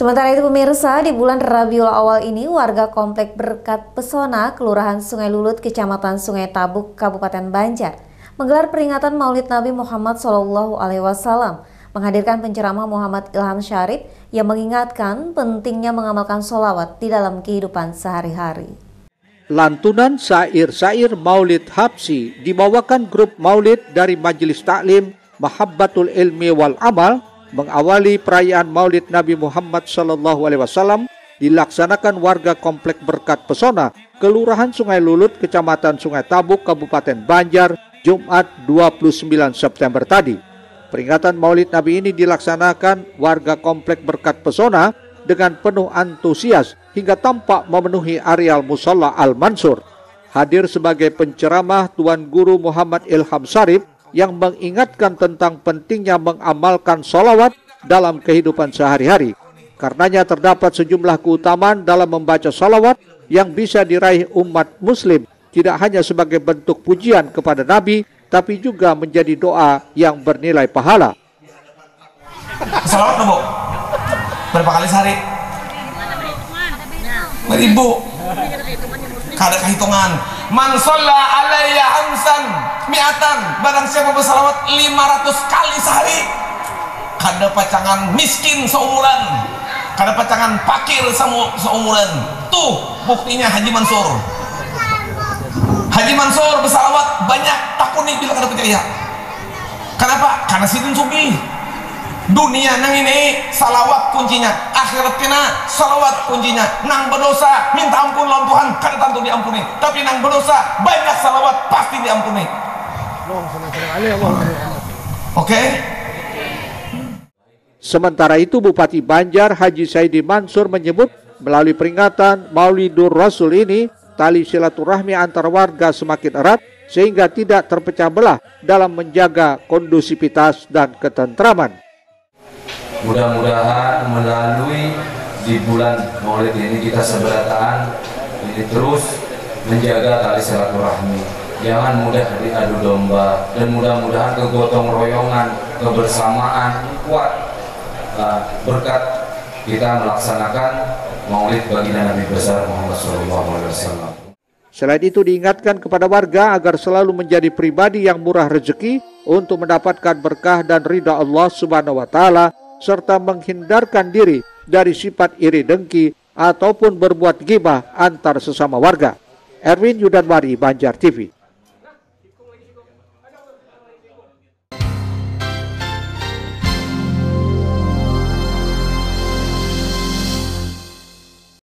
Sementara itu pemirsa, di bulan Rabiul Awal ini warga Komplek Berkat Pesona, Kelurahan Sungai Lulut, Kecamatan Sungai Tabuk, Kabupaten Banjar, menggelar peringatan Maulid Nabi Muhammad SAW menghadirkan penceramah Muhammad Ilham Syarif yang mengingatkan pentingnya mengamalkan solawat di dalam kehidupan sehari-hari. Lantunan syair-syair Maulid Habsi dibawakan grup Maulid dari Majelis Taklim Mahabbatul Ilmi wal Amal mengawali perayaan Maulid Nabi Muhammad Sallallahu Alaihi Wasallam dilaksanakan warga Komplek Berkat Pesona, Kelurahan Sungai Lulut, Kecamatan Sungai Tabuk, Kabupaten Banjar, Jumat 29 September tadi. Peringatan Maulid Nabi ini dilaksanakan warga Komplek Berkat Pesona dengan penuh antusias hingga tampak memenuhi areal Musalla Al-Mansur. Hadir sebagai penceramah Tuan Guru Muhammad Ilham Sarif yang mengingatkan tentang pentingnya mengamalkan solawat dalam kehidupan sehari-hari. Karenanya terdapat sejumlah keutamaan dalam membaca solawat yang bisa diraih umat muslim tidak hanya sebagai bentuk pujian kepada Nabi, tapi juga menjadi doa yang bernilai pahala. Salawat bu? Berapa kali sehari? Beribu. Kada kehitungan. Man sholla alaiya hamsan mi'atan. Barang siapa bersalawat 500 kali sehari. Kada pacangan miskin seumuran. Kada pacangan pakir seumuran. Tuh buktinya Haji Mansur. Haji Mansur bersalawat banyak takuni bila kada percaya. Kenapa? Karena sidin sugi. Dunia nang ini salawat kuncinya, akhirat kena salawat kuncinya. Nang berdosa minta ampun lawan Tuhan kada tentu diampuni. Tapi nang berdosa banyak salawat pasti diampuni. Oke? Okay? Sementara itu Bupati Banjar Haji Saidi Mansur menyebut melalui peringatan Maulidur Rasul ini tali silaturahmi antar warga semakin erat sehingga tidak terpecah belah dalam menjaga kondusivitas dan ketentraman. Mudah-mudahan melalui di bulan Maulid ini kita seberataan ini terus menjaga tali silaturahmi. Jangan mudah diadu domba dan mudah-mudahan kegotong royongan, kebersamaan kuat nah, berkat kita melaksanakan Maulid baginda Nabi besar Muhammad SAW. Selain itu diingatkan kepada warga agar selalu menjadi pribadi yang murah rezeki untuk mendapatkan berkah dan ridha Allah Subhanahu wa taala serta menghindarkan diri dari sifat iri dengki ataupun berbuat gibah antar sesama warga. Erwin Yudanwari, Banjar TV.